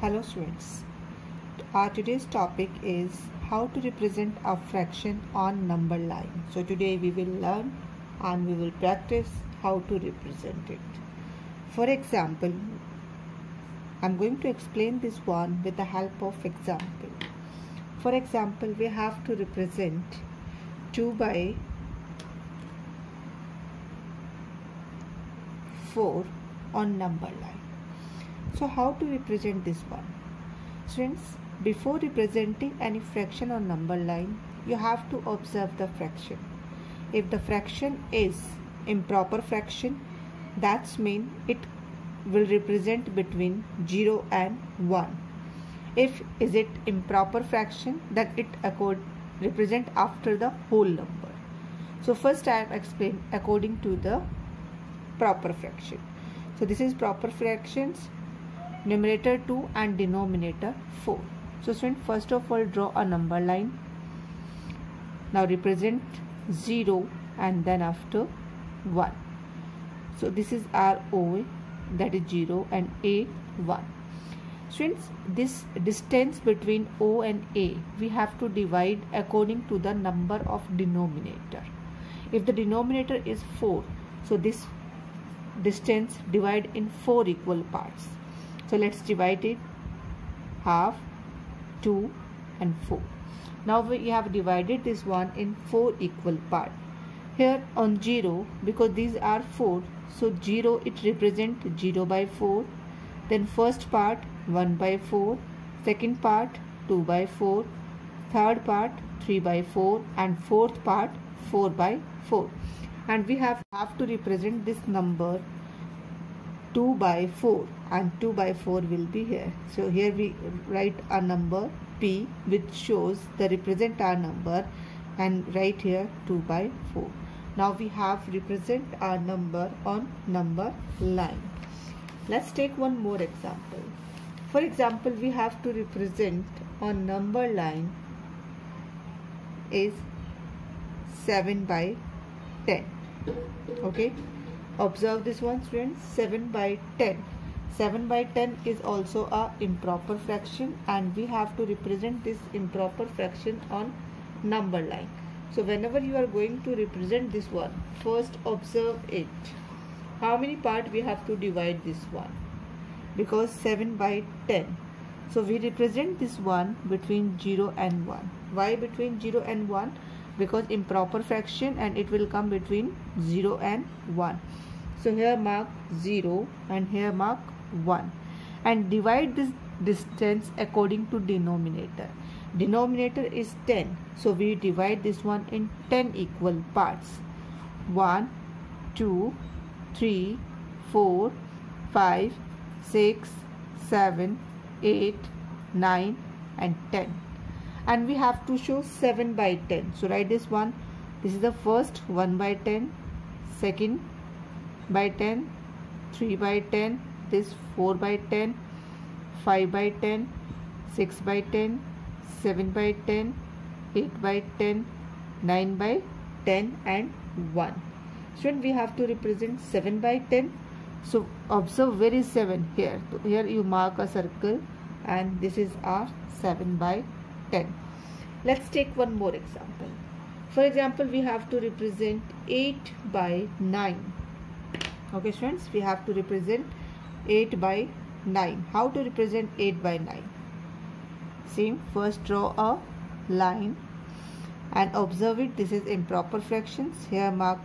Hello students. Our today's topic is how to represent a fraction on number line. So today we will learn and we will practice how to represent it. For example, I'm going to explain this one with the help of example. For example, we have to represent 2 by 4 on number line. So how to represent this one? Students, before representing any fraction on number line, you have to observe the fraction. If the fraction is improper fraction, that's mean it will represent between 0 and 1. If is it improper fraction, that it accord, represent after the whole number. So first I have explained according to the proper fraction. So this is proper fractions numerator 2 and denominator 4. So student first of all draw a number line. Now represent 0 and then after 1. So this is our O that is 0 and A 1. Students this distance between O and A we have to divide according to the number of denominator. If the denominator is 4 so this distance divide in 4 equal parts so let's divide it half 2 and 4 now we have divided this one in 4 equal part. Here on 0 because these are 4 so 0 it represent 0 by 4 then first part 1 by 4 second part 2 by 4 third part 3 by 4 and fourth part 4 by 4 and we have, have to represent this number 2 by 4 and 2 by 4 will be here. So here we write a number p which shows the represent our number and write here 2 by 4 now we have represent our number on number line. Let's take one more example. For example we have to represent on number line is 7 by 10 okay observe this one students. 7 by 10 7 by 10 is also a improper fraction and we have to represent this improper fraction on number line. So whenever you are going to represent this one first observe it. How many part we have to divide this one? Because 7 by 10 so we represent this one between 0 and 1 why between 0 and 1 because improper fraction and it will come between 0 and 1 so here mark 0 and here mark 1 and divide this distance according to denominator. Denominator is 10 so we divide this one in 10 equal parts. 1 2 3 4 5 6 7 8 9 and 10 and we have to show 7 by 10 so write this one. This is the first 1 by 10 second by 10 3 by 10 this 4 by 10 5 by 10 6 by 10 7 by 10 8 by 10 9 by 10 and 1 student we have to represent 7 by 10 so observe where is 7 here. So here you mark a circle and this is our 7 by 10 let's take one more example. For example we have to represent 8 by 9 okay students we have to represent 8 by 9 how to represent 8 by 9 same first draw a line and observe it. This is improper fractions. Here mark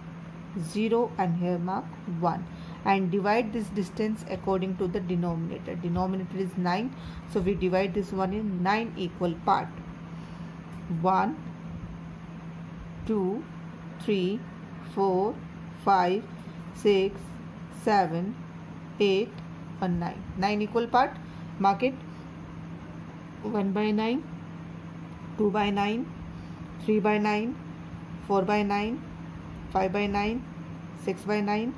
0 and here mark 1 and divide this distance according to the denominator. Denominator is 9 so we divide this one in 9 equal part. 1 2 3 4 5 6 7 8 and 9 9 equal part. Mark it. 1 by 9 2 by 9 3 by 9 4 by 9 5 by 9 6 by 9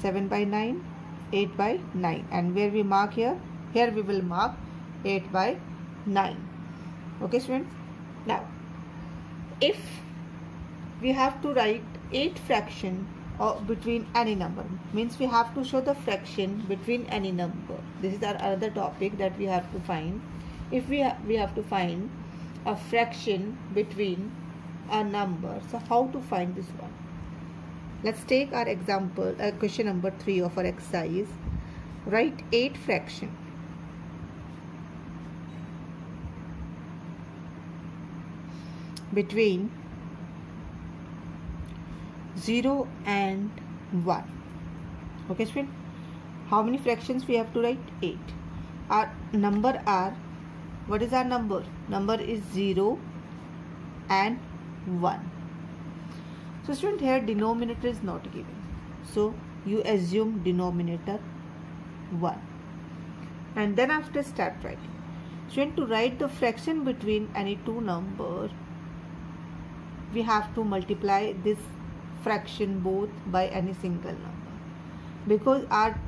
7 by 9 8 by 9 and where we mark here? Here we will mark 8 by 9 okay students? Now if we have to write 8 fraction or between any number. Means we have to show the fraction between any number. This is our other topic that we have to find. If we ha we have to find a fraction between a number so how to find this one? Let's take our example uh, question number 3 of our exercise. Write 8 fraction. Between 0 and 1 okay student? How many fractions we have to write? 8 our number are what is our number? Number is 0 and 1 so student here denominator is not given. So you assume denominator 1 and then after start writing. Student to write the fraction between any two number we have to multiply this fraction both by any single number. Because our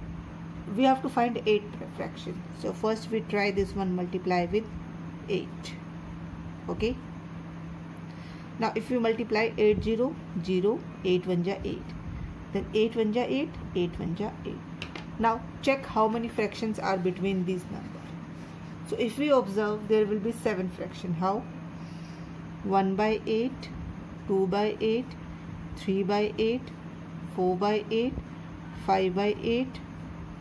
we have to find 8 fraction. So first we try this one multiply with 8 okay? Now if you multiply 8 0 0 8 1 ja 8 then 8 1 ja 8 8 1 ja 8 now check how many fractions are between these numbers. So if we observe there will be 7 fraction. How? 1 by 8 2 by 8 3 by 8 4 by 8 5 by 8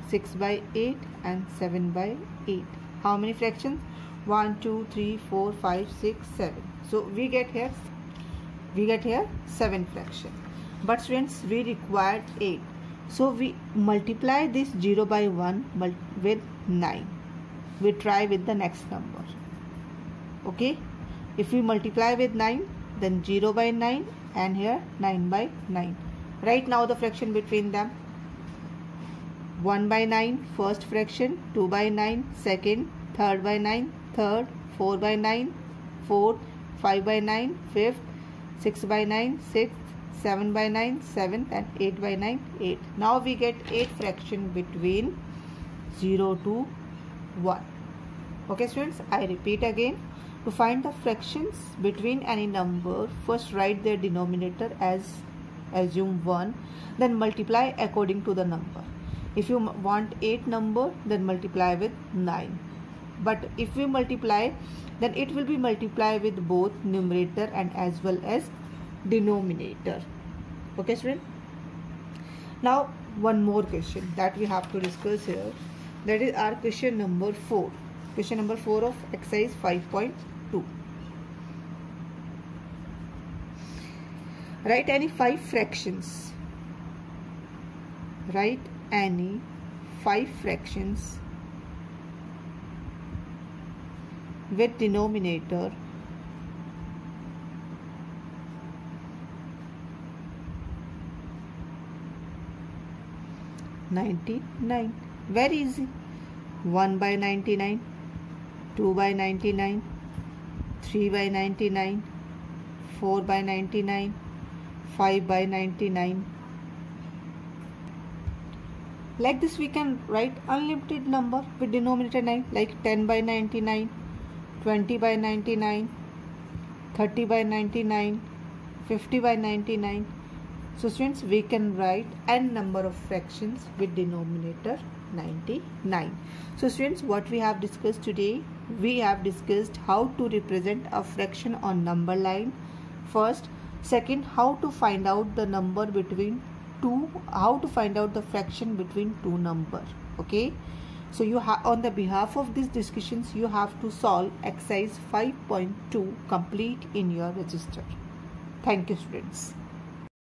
6 by 8 and 7 by 8 how many fractions? 1 2 3 4 5 6 7 so we get here we get here 7 fraction but students we required 8 so we multiply this 0 by 1 with 9 we try with the next number. Okay? If we multiply with 9 then 0 by 9 and here 9 by 9 right now the fraction between them. 1 by 9 first fraction 2 by 9 second third by 9 third 4 by 9 fourth 5 by 9 fifth 6 by 9 sixth 7 by 9 7th and 8 by 9 8 now we get 8 fraction between 0 to 1 okay students I repeat again to find the fractions between any number, first write their denominator as assume 1, then multiply according to the number. If you want 8 number, then multiply with 9. But if we multiply, then it will be multiplied with both numerator and as well as denominator. Okay, student? Now, one more question that we have to discuss here. That is our question number 4. Question number 4 of exercise 5.2. 2 write any five fractions write any five fractions with denominator Ninety nine. Very easy. One by ninety nine. Two by ninety nine. 3 by 99 4 by 99 5 by 99 like this we can write unlimited number with denominator 9 like 10 by 99 20 by 99 30 by 99 50 by 99 so students we can write n number of fractions with denominator 99 so students what we have discussed today we have discussed how to represent a fraction on number line. First second how to find out the number between two how to find out the fraction between two number okay? So you have on the behalf of these discussions you have to solve exercise 5.2 complete in your register. Thank you students